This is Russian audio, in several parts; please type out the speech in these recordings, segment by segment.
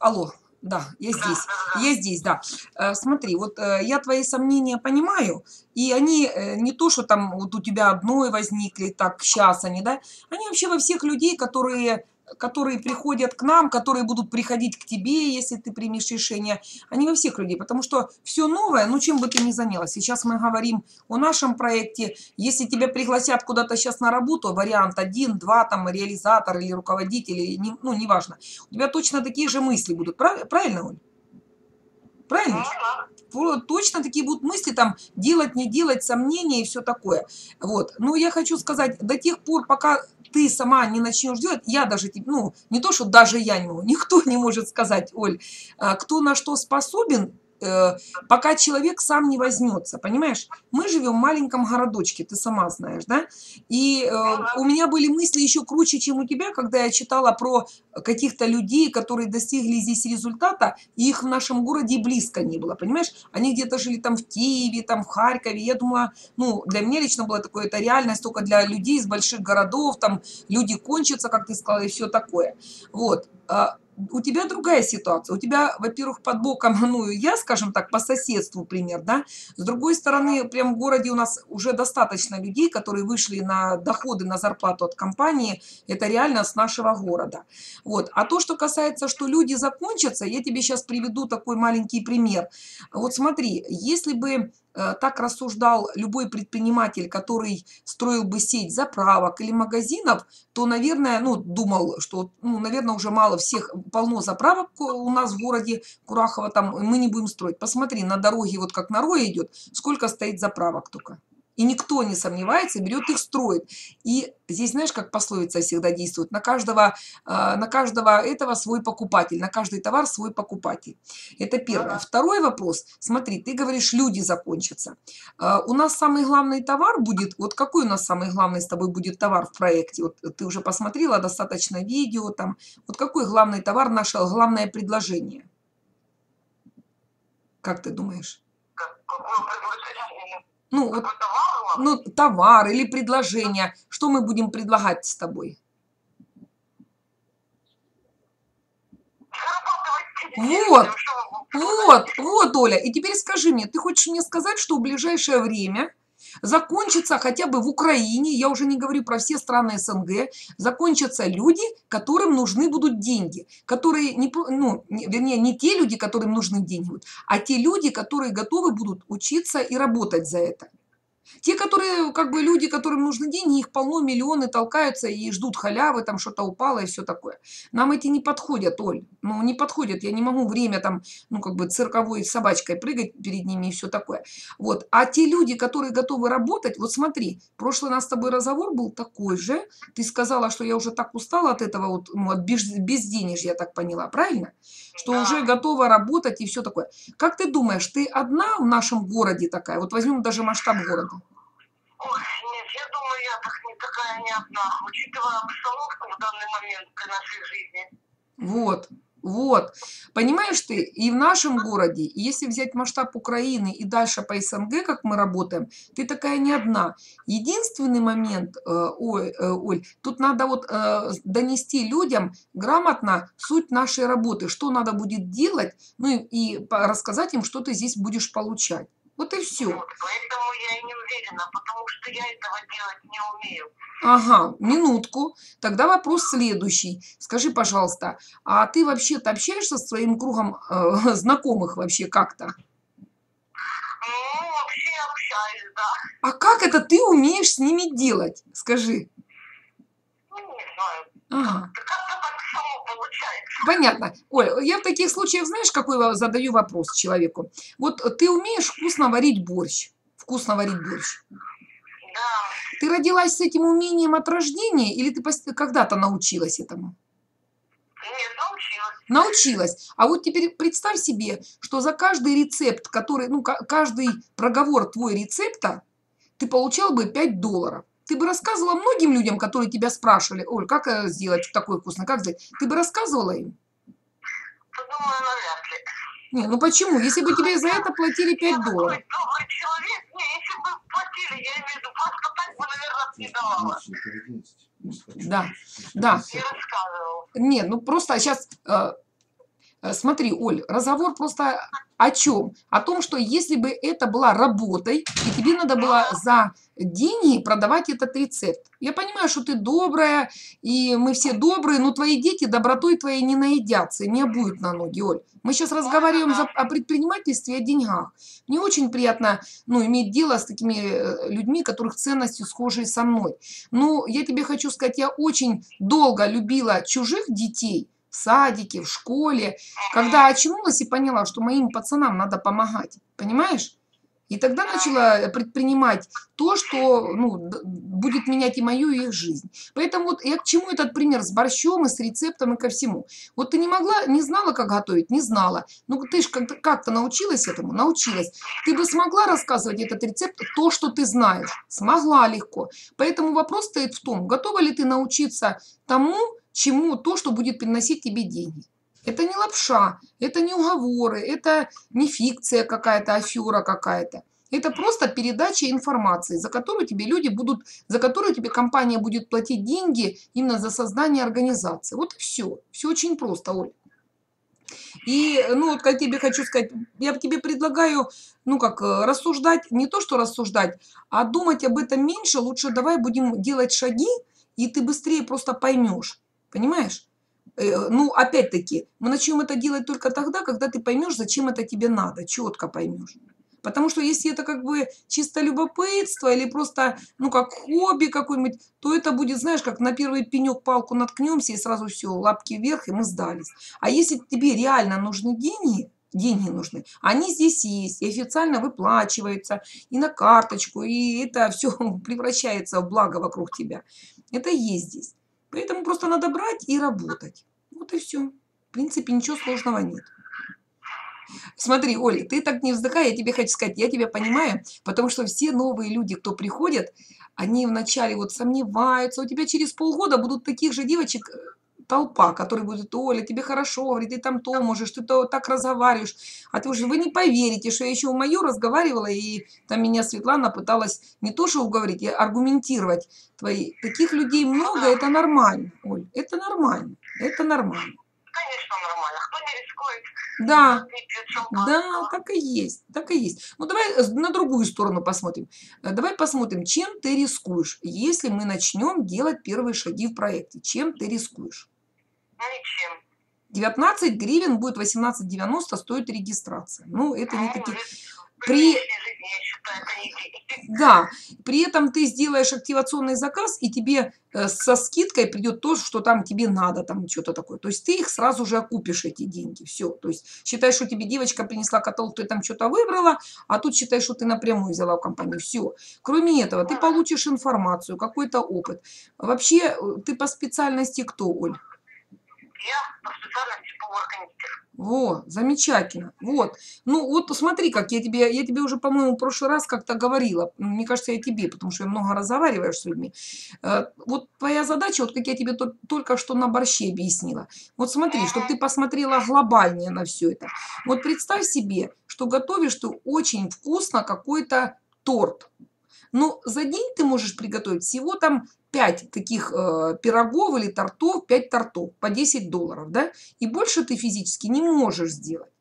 Алло, да, я здесь, я здесь, да. Э, смотри, вот э, я твои сомнения понимаю, и они э, не то, что там вот у тебя одной возникли, так сейчас они, да, они вообще во всех людей, которые которые приходят к нам, которые будут приходить к тебе, если ты примешь решение, они во всех людей, потому что все новое, ну чем бы ты ни занялась. Сейчас мы говорим о нашем проекте, если тебя пригласят куда-то сейчас на работу, вариант один, два, там, реализатор или руководитель, не, ну, неважно, у тебя точно такие же мысли будут, правильно, Оль? Правильно? Точно такие будут мысли, там, делать, не делать, сомнения и все такое. Вот. Но я хочу сказать, до тех пор, пока ты сама не начнешь делать, я даже, ну, не то, что даже я не могу, никто не может сказать, Оль, а, кто на что способен, пока человек сам не возьмется, понимаешь? Мы живем в маленьком городочке, ты сама знаешь, да? И э, у меня были мысли еще круче, чем у тебя, когда я читала про каких-то людей, которые достигли здесь результата, и их в нашем городе близко не было, понимаешь? Они где-то жили там в Киеве, там в Харькове. Я думала, ну, для меня лично было такое, это реальность только для людей из больших городов, там люди кончатся, как ты сказала, и все такое. Вот а у тебя другая ситуация. У тебя, во-первых, под боком, ну, я, скажем так, по соседству пример, да. С другой стороны, прям в городе у нас уже достаточно людей, которые вышли на доходы, на зарплату от компании. Это реально с нашего города. Вот. А то, что касается, что люди закончатся, я тебе сейчас приведу такой маленький пример. Вот смотри, если бы так рассуждал любой предприниматель, который строил бы сеть заправок или магазинов, то, наверное, ну, думал, что, ну, наверное, уже мало всех, полно заправок у нас в городе Курахово, там мы не будем строить. Посмотри, на дороге, вот как на Рое идет, сколько стоит заправок только. И никто не сомневается, берет их, строит. И здесь, знаешь, как пословица всегда действует, на каждого, а, на каждого этого свой покупатель, на каждый товар свой покупатель. Это первое. Второй вопрос. Смотри, ты говоришь, люди закончатся. А, у нас самый главный товар будет, вот какой у нас самый главный с тобой будет товар в проекте? Вот ты уже посмотрела достаточно видео там. Вот какой главный товар, наше главное предложение? Как ты думаешь? Какое предложение? Ну, вот, ну, товар или предложение. Что мы будем предлагать с тобой? Вот, вот, вот, Оля. И теперь скажи мне, ты хочешь мне сказать, что в ближайшее время закончится хотя бы в Украине, я уже не говорю про все страны СНГ, закончатся люди, которым нужны будут деньги, которые, не, ну, вернее, не те люди, которым нужны деньги, а те люди, которые готовы будут учиться и работать за это. Те, которые, как бы, люди, которым нужны деньги, их полно, миллионы толкаются и ждут халявы, там что-то упало и все такое. Нам эти не подходят, Оль. Ну, не подходят. Я не могу время там, ну, как бы, цирковой собачкой прыгать перед ними и все такое. Вот. А те люди, которые готовы работать, вот смотри, прошлый нас с тобой разговор был такой же. Ты сказала, что я уже так устала от этого, вот, ну, от безденежья, я так поняла, правильно? Что да. уже готова работать и все такое. Как ты думаешь, ты одна в нашем городе такая? Вот возьмем даже масштаб города. Ой, нет, я думаю, я так не такая не одна, учитывая обстановку в данный момент при нашей жизни. Вот, вот. Понимаешь ты, и в нашем городе, и если взять масштаб Украины и дальше по СНГ, как мы работаем, ты такая не одна. Единственный момент, э, э, Оль, тут надо вот э, донести людям грамотно суть нашей работы, что надо будет делать, ну и рассказать им, что ты здесь будешь получать. Вот и все. Вот, поэтому я и не уверена, потому что я этого делать не умею. Ага, минутку. Тогда вопрос следующий. Скажи, пожалуйста, а ты вообще-то общаешься с своим кругом э, знакомых вообще как-то? Ну, вообще общаюсь, да. А как это ты умеешь с ними делать? Скажи. Ну, не знаю. Ага. Понятно. Оль, я в таких случаях, знаешь, какой задаю вопрос человеку? Вот ты умеешь вкусно варить борщ? Вкусно варить борщ? Да. Ты родилась с этим умением от рождения или ты когда-то научилась этому? Нет, научилась. Научилась. А вот теперь представь себе, что за каждый рецепт, который, ну, каждый проговор твой рецепта, ты получал бы 5 долларов. Ты бы рассказывала многим людям, которые тебя спрашивали, Оль, как э, сделать такое вкусно, как сделать? Ты бы рассказывала им? Думаю, навряд ли. Не, ну почему? Если бы тебе за это платили 5 я долларов. добрый человек. Не, если бы платили, я имею в виду, просто так бы, наверное, не давала. Да, да. Не рассказывал. Нет, ну просто сейчас Э, Смотри, Оль, разговор просто о чем? О том, что если бы это была работой, и тебе надо было за деньги продавать этот рецепт. Я понимаю, что ты добрая, и мы все добрые, но твои дети добротой твоей не наедятся не обуют на ноги, Оль. Мы сейчас разговариваем за- о предпринимательстве и о деньгах. Мне очень приятно ну, иметь дело с такими э, людьми, которых ценности схожие со мной. Ну, я тебе хочу сказать, я очень долго любила чужих детей в садике, в школе, когда очнулась и поняла, что моим пацанам надо помогать, понимаешь? И тогда начала предпринимать то, что ну, будет менять и мою, и их жизнь. Поэтому вот я к чему этот пример с борщом и с рецептом и ко всему. Вот ты не могла, не знала, как готовить, не знала. Ну ты же как-то, как-то научилась этому, научилась. Ты бы смогла рассказывать этот рецепт, то, что ты знаешь. Смогла легко. Поэтому вопрос стоит в том, готова ли ты научиться тому, чему то, что будет приносить тебе деньги. Это не лапша, это не уговоры, это не фикция какая-то, афера какая-то. Это просто передача информации, за которую тебе люди будут, за которую тебе компания будет платить деньги именно за создание организации. Вот и все. Все очень просто, Оль. И, ну, вот как тебе хочу сказать, я тебе предлагаю, ну, как э, рассуждать, не то, что рассуждать, а думать об этом меньше, лучше давай будем делать шаги, и ты быстрее просто поймешь. Понимаешь? Э, Ну, опять-таки, мы начнем это делать только тогда, когда ты поймешь, зачем это тебе надо, четко поймешь. Потому что если это как бы чисто любопытство или просто, ну, как хобби какое-нибудь, то это будет, знаешь, как на первый пенек палку наткнемся и сразу все, лапки вверх, и мы сдались. А если тебе реально нужны деньги, деньги нужны, они здесь есть, и официально выплачиваются, и на карточку, и это все превращается в благо вокруг тебя. Это есть здесь. Поэтому просто надо брать и работать. Вот и все. В принципе, ничего сложного нет. Смотри, Оля, ты так не вздыхай, я тебе хочу сказать, я тебя понимаю, потому что все новые люди, кто приходят, они вначале вот сомневаются, у тебя через полгода будут таких же девочек э, толпа, которые будут, Оля, тебе хорошо, говорит, ты там то можешь, ты то так разговариваешь, а ты уже, вы не поверите, что я еще у мою разговаривала, и там меня Светлана пыталась не то что уговорить, а аргументировать твои. Таких людей много, это нормально, Оль, это нормально, это нормально. Конечно, нормально. Кто не рискует, Да, Да, так и есть, так и есть. Ну давай э, на другую сторону посмотрим. Э, Давай посмотрим, чем ты рискуешь, если мы начнем делать первые шаги в проекте. Чем ты рискуешь? Ну, ничем. 19 гривен будет 18,90 стоит регистрация. Ну, это не Ну, такие... При-. Да, при этом ты сделаешь активационный заказ, и тебе э, со скидкой придет то, что там тебе надо, там что-то такое. То есть ты их сразу же окупишь, эти деньги. Все. То есть считай, что тебе девочка принесла каталог, ты там что-то выбрала, а тут считай, что ты напрямую взяла в компанию. Все. Кроме этого, ты получишь информацию, какой-то опыт. Вообще, э, ты по специальности кто, Оль? Я по специальности повар-кондитер. Во, замечательно. Вот. Ну, вот смотри, как я тебе, я тебе уже, по-моему, в прошлый раз как-то говорила. Мне кажется, я тебе, потому что я много разговариваешь с людьми. Э, Вот твоя задача, вот как я тебе то- только что на борще объяснила. Вот смотри, чтобы ты посмотрела глобальнее на все это. Вот представь себе, что готовишь ты очень вкусно какой-то торт. Ну, за день ты можешь приготовить всего там 5 таких э, пирогов или тортов, 5 тортов по 10 долларов, да? И больше ты физически не можешь сделать.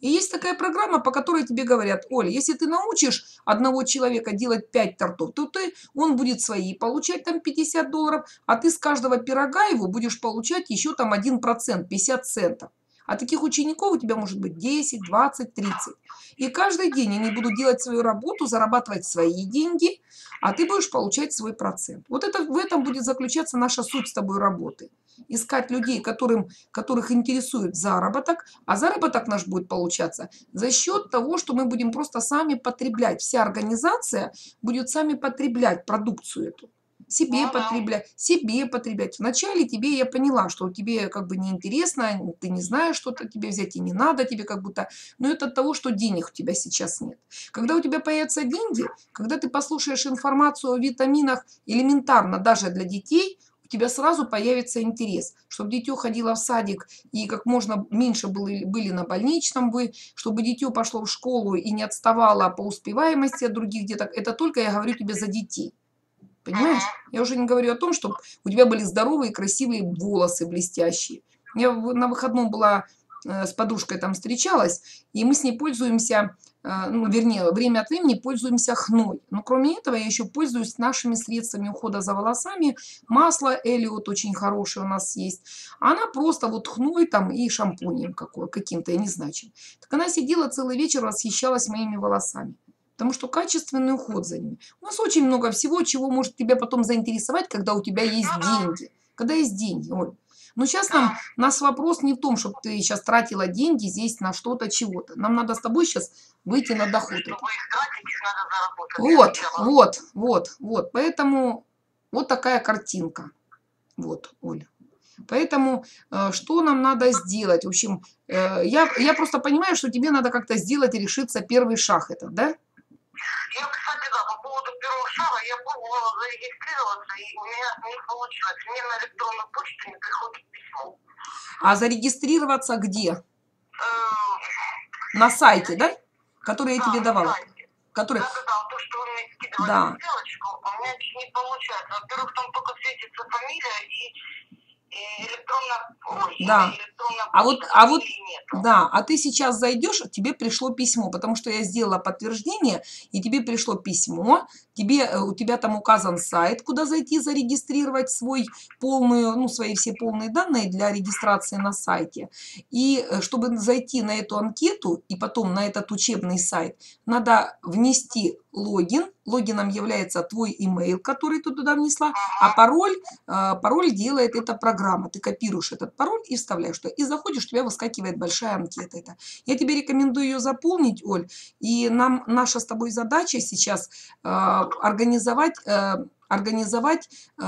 И есть такая программа, по которой тебе говорят, Оля, если ты научишь одного человека делать 5 тортов, то ты, он будет свои получать там 50 долларов, а ты с каждого пирога его будешь получать еще там 1%, 50 центов. А таких учеников у тебя может быть 10, 20, 30. И каждый день они будут делать свою работу, зарабатывать свои деньги, а ты будешь получать свой процент. Вот это, в этом будет заключаться наша суть с тобой работы. Искать людей, которым, которых интересует заработок, а заработок наш будет получаться за счет того, что мы будем просто сами потреблять. Вся организация будет сами потреблять продукцию эту. Себе потреблять, себе потреблять. Вначале тебе я поняла, что тебе как бы неинтересно, ты не знаешь, что-то тебе взять и не надо тебе как будто. Но это от того, что денег у тебя сейчас нет. Когда у тебя появятся деньги, когда ты послушаешь информацию о витаминах элементарно даже для детей, у тебя сразу появится интерес, чтобы дитё ходило в садик и как можно меньше были, были на больничном вы, чтобы дитё пошло в школу и не отставало по успеваемости от других деток. Это только я говорю тебе за детей. Понимаешь? Я уже не говорю о том, чтобы у тебя были здоровые, красивые волосы блестящие. Я на выходном была э, с подружкой там встречалась, и мы с ней пользуемся, э, ну, вернее, время от времени пользуемся хной. Но кроме этого я еще пользуюсь нашими средствами ухода за волосами. Масло Элиот очень хорошее у нас есть. Она просто вот хной там и шампунем какой, каким-то, я не знаю чем. Так она сидела целый вечер, восхищалась моими волосами. Потому что качественный уход за ними. У нас очень много всего, чего может тебя потом заинтересовать, когда у тебя есть деньги. Когда есть деньги, Оль. Но сейчас нам, нас вопрос не в том, чтобы ты сейчас тратила деньги здесь на что-то, чего-то. Нам надо с тобой сейчас выйти на доход. Вот, вот, вот, вот. Поэтому вот такая картинка. Вот, Оля. Поэтому э, что нам надо сделать? В общем, э, я, я просто понимаю, что тебе надо как-то сделать и решиться первый шаг этот, да? Я, кстати, да, по поводу первого шага, я пробовала зарегистрироваться, и у меня не получилось. Мне на электронную почту не приходит письмо. А зарегистрироваться где? Э, На сайте, да? Который я тебе давала. Который... Да, да, да, вот то, что вы мне скидывали Да. ссылочку, у меня не получается. Во-первых, там только светится фамилия и, и электронная, ой, Да. А вот- а вот-. Да, а ты сейчас зайдешь, тебе пришло письмо, потому что я сделала подтверждение, и тебе пришло письмо, тебе, э, у тебя там указан сайт, куда зайти зарегистрировать свой полную, ну, свои все полные данные для регистрации на сайте. И э, чтобы зайти на эту анкету и потом на этот учебный сайт, надо внести логин. Логином является твой email, который ты туда внесла, а пароль, э, пароль делает эта программа. Ты копируешь этот пароль и вставляешь туда. И заходишь, у тебя выскакивает большая анкета. Это. Я тебе рекомендую ее заполнить, Оль. И нам наша с тобой задача сейчас э, организовать, э, организовать э,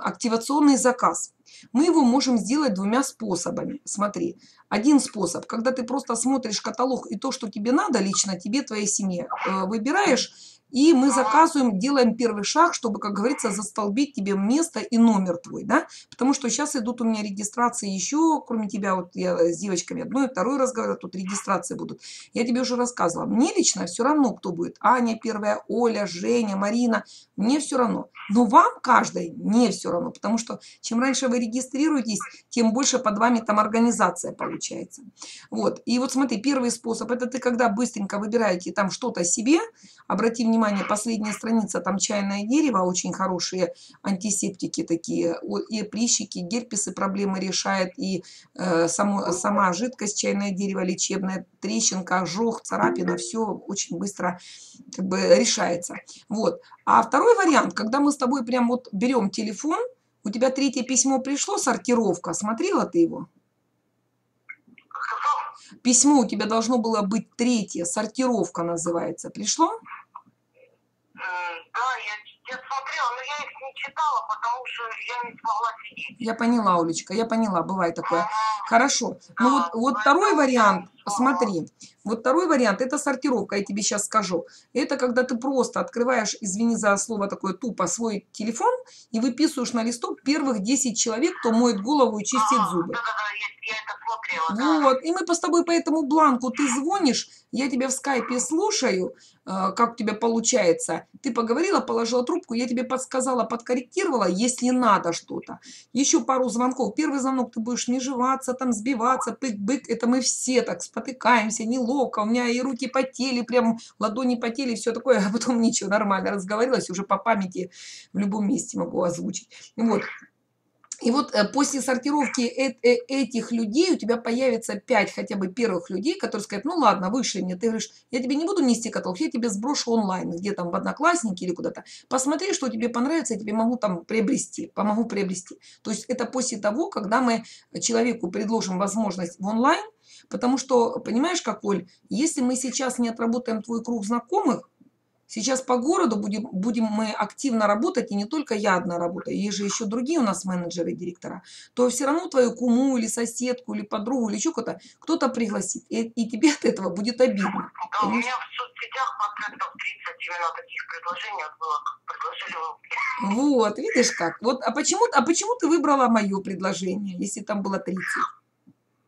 активационный заказ. Мы его можем сделать двумя способами. Смотри, один способ, когда ты просто смотришь каталог и то, что тебе надо лично, тебе, твоей семье, э, выбираешь, и мы заказываем, делаем первый шаг, чтобы, как говорится, застолбить тебе место и номер твой, да? Потому что сейчас идут у меня регистрации еще, кроме тебя, вот я с девочками одной, второй раз говорю, тут регистрации будут. Я тебе уже рассказывала. Мне лично все равно, кто будет. Аня первая, Оля, Женя, Марина. Мне все равно. Но вам, каждой, не все равно. Потому что чем раньше вы регистрируетесь, тем больше под вами там организация получается. Вот. И вот смотри, первый способ, это ты когда быстренько выбираете там что-то себе, обрати внимание, последняя страница, там чайное дерево, очень хорошие антисептики такие, и прыщики, герпесы проблемы решает, и э, само, сама жидкость чайное дерево лечебная, трещинка, ожог, царапина, все очень быстро как бы решается. Вот. А второй вариант, когда мы с тобой прям вот берем телефон, у тебя третье письмо пришло, сортировка, смотрела ты его? Письмо у тебя должно было быть третье, сортировка называется. Пришло? Да, я, я смотрела, но я их не читала, потому что я не смогла сидеть. Я поняла, Олечка, я поняла, бывает такое. Ага. Хорошо. Ну вот, Да, вот второй вариант, смотри, вот второй вариант, это сортировка, я тебе сейчас скажу. Это когда ты просто открываешь, извини за слово такое тупо, свой телефон и выписываешь на листок первых 10 человек, кто моет голову и чистит Ага, зубы. Я, я это смотрела, да. Вот, и мы по с тобой по этому бланку, ты звонишь, я тебя в скайпе слушаю, э, как у тебя получается. Ты поговорила, положила трубку, я тебе подсказала, подкорректировала, если надо что-то. Еще пару звонков. Первый звонок ты будешь не жеваться, там сбиваться, пык-бык. Это мы все так спотыкаемся, неловко. У меня и руки потели, прям ладони потели, все такое. А потом ничего, нормально разговорилась, уже по памяти в любом месте могу озвучить. Вот. И вот э, после сортировки э- этих людей у тебя появится 5 хотя бы первых людей, которые скажут, ну ладно, вышли мне. Ты говоришь, я тебе не буду нести каталог, я тебе сброшу онлайн, где там в Одноклассники или куда-то. Посмотри, что тебе понравится, я тебе могу там приобрести, помогу приобрести. То есть это после того, когда мы человеку предложим возможность в онлайн, потому что, понимаешь, как, Оль, если мы сейчас не отработаем твой круг знакомых, Сейчас по городу будем, будем мы активно работать, и не только я одна работаю, есть же еще другие у нас менеджеры директора, то все равно твою куму или соседку, или подругу, или еще кого-то кто-то пригласит, и, и тебе от этого будет обидно. Да, у меня в соцсетях процентов 30 именно таких предложений было, предложили. Вот, видишь как. Вот, а почему, а почему ты выбрала мое предложение, если там было 30?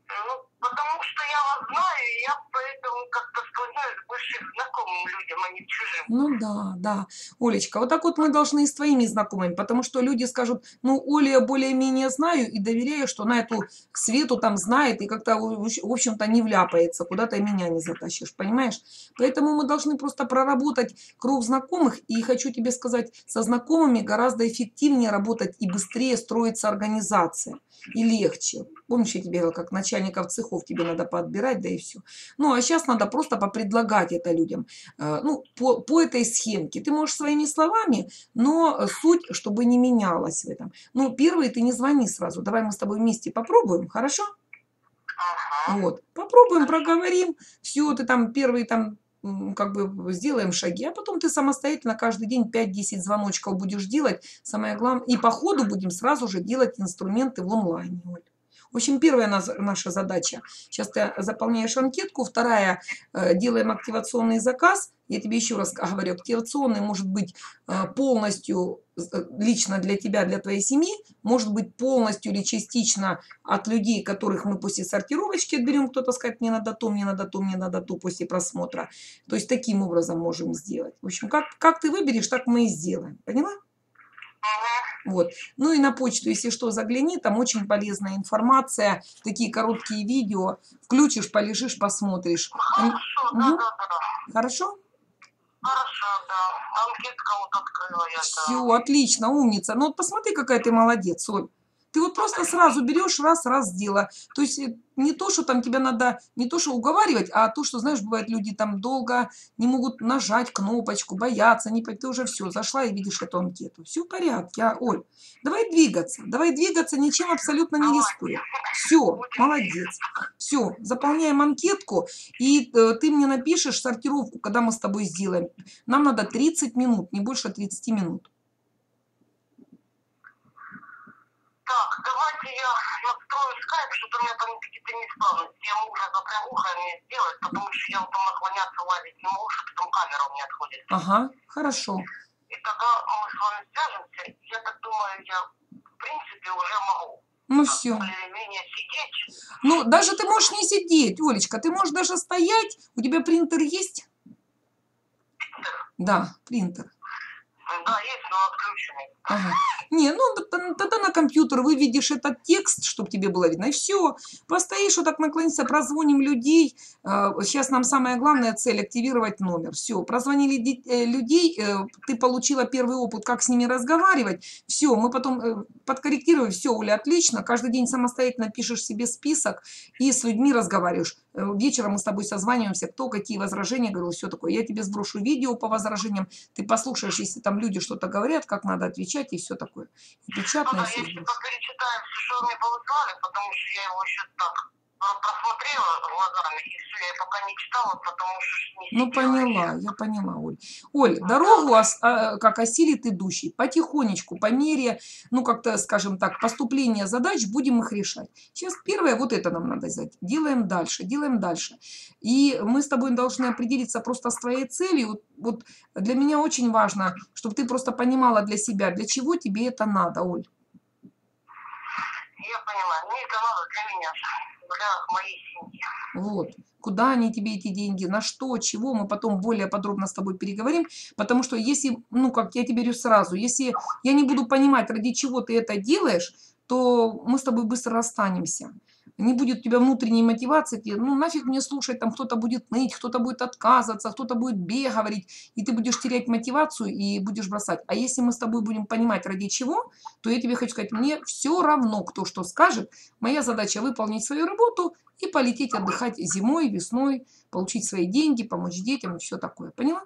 Ну, потому что я вас знаю, и я поэтому как-то склоняюсь больше к знакомым людям, а не чужим. Ну да, да. Олечка, вот так вот мы должны и с твоими знакомыми, потому что люди скажут, ну, Олю я более-менее знаю и доверяю, что она эту Свету там знает и как-то, в общем-то, не вляпается, куда-то меня не затащишь, понимаешь? Поэтому мы должны просто проработать круг знакомых, и хочу тебе сказать, со знакомыми гораздо эффективнее работать и быстрее строится организация, и легче. Помнишь, я тебе как начальников цехов тебе надо подбирать, да и все. Ну, а сейчас надо просто попредлагать это людям. Э, Ну, по, по этой схемке. Ты можешь своими словами, но суть, чтобы не менялась в этом. Ну, первый, ты не звони сразу. Давай мы с тобой вместе попробуем, хорошо? Ага. Вот. Попробуем, проговорим. Все, ты там первый там как бы сделаем шаги, а потом ты самостоятельно каждый день 5-10 звоночков будешь делать. Самое главное, и по ходу будем сразу же делать инструменты в онлайне. Оль. В общем, первая наша задача. Сейчас ты заполняешь анкетку. Вторая, э, делаем активационный заказ. Я тебе еще раз говорю, активационный может быть э, полностью э, лично для тебя, для твоей семьи, может быть полностью или частично от людей, которых мы после сортировочки отберем, кто-то скажет, мне надо то, мне надо то, мне надо то после просмотра. То есть таким образом можем сделать. В общем, как, как ты выберешь, так мы и сделаем. Поняла? Вот. Ну и на почту, если что, загляни, там очень полезная информация, такие короткие видео. Включишь, полежишь, посмотришь. Хорошо, да, Мгм. да, да. Хорошо? Хорошо, да. Анкетка вот открыла я, да. Все, отлично, умница. Ну вот посмотри, какая ты молодец, Оль. Ты вот просто сразу берешь раз, раз дело. То есть э, не то, что там тебя надо, не то, что уговаривать, а то, что, знаешь, бывает, люди там долго не могут нажать кнопочку, боятся, не пойти, ты уже все, зашла и видишь эту анкету. Все в порядке, а, Оль. Давай двигаться, давай двигаться, ничем абсолютно не рискуя. Все, молодец. Все, заполняем анкетку, и э, ты мне напишешь сортировку, когда мы с тобой сделаем. Нам надо 30 минут, не больше 30 минут. Так, давайте я скайп, что-то у меня там какие-то неисправности. Я мужа запрягуха мне сделать, потому что я там наклоняться лазить не могу, что там камера у меня отходит. Ага, хорошо. И тогда мы с вами свяжемся. Я так думаю, я в принципе уже могу Ну так, все. Ну, даже ты можешь не сидеть, Олечка, ты можешь даже стоять. У тебя принтер есть? Да, принтер. Да, есть, но отключенный. Ага. Не, ну тогда на компьютер выведешь этот текст, чтобы тебе было видно, и все. Постоишь, вот так наклониться, прозвоним людей. Сейчас нам самая главная цель – активировать номер. Все, прозвонили э, людей, э, ты получила первый опыт, как с ними разговаривать. Все, мы потом э, подкорректируем, все, Оля, отлично. Каждый день самостоятельно пишешь себе список и с людьми разговариваешь. Э, Вечером мы с тобой созваниваемся, кто какие возражения, говорил, все такое. Я тебе сброшу видео по возражениям, ты послушаешь, если там люди что-то говорят, как надо отвечать и все такое. И печатное да, все я сбросишь. перечитаю все, что мне повыслали, потому что я его еще так просмотрела глазами, и все, я пока не читала, потому что не Ну, поняла, я поняла, Оль. Оль, дорогу, ос- а, как осилит идущий, потихонечку, по мере, ну, как-то, скажем так, поступления задач, будем их решать. Сейчас первое, вот это нам надо сделать. Делаем дальше, делаем дальше. И мы с тобой должны определиться просто с твоей целью. Вот, вот для меня очень важно, чтобы ты просто понимала для себя, для чего тебе это надо, Оль. Я понимаю, мне это надо для меня, для моей семьи. Вот. Куда они тебе эти деньги, на что, чего, мы потом более подробно с тобой переговорим, потому что если, ну, как я тебе говорю сразу, если я не буду понимать, ради чего ты это делаешь, то мы с тобой быстро расстанемся. Не будет у тебя внутренней мотивации, ну нафиг мне слушать, там кто-то будет ныть, кто-то будет отказываться, кто-то будет бе говорить, и ты будешь терять мотивацию и будешь бросать. А если мы с тобой будем понимать, ради чего, то я тебе хочу сказать, мне все равно, кто что скажет, моя задача выполнить свою работу и полететь отдыхать зимой, весной, получить свои деньги, помочь детям и все такое. Поняла?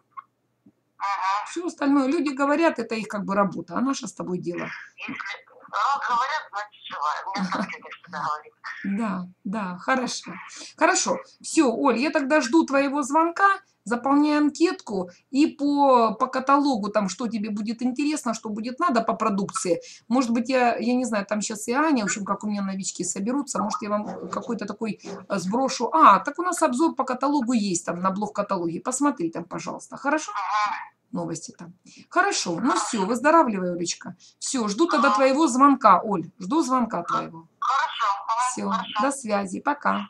Ага. Все остальное люди говорят, это их как бы работа, а наше с тобой дело. Если раз говорят, значит живая. Мне так это всегда говорит. Да, да, хорошо. Хорошо. Все, Оль, я тогда жду твоего звонка, заполняй анкетку и по, по каталогу, там, что тебе будет интересно, что будет надо по продукции. Может быть, я, я не знаю, там сейчас и Аня, в общем, как у меня новички соберутся, может, я вам какой-то такой э, сброшу. А, так у нас обзор по каталогу есть там на блог-каталоге. Посмотри там, пожалуйста. Хорошо? Ага. Новости там. Хорошо. Ну все, выздоравливай, Олечка. Все, жду тогда твоего звонка, Оль. Жду звонка твоего. Хорошо. Все, хорошо. до связи. Пока.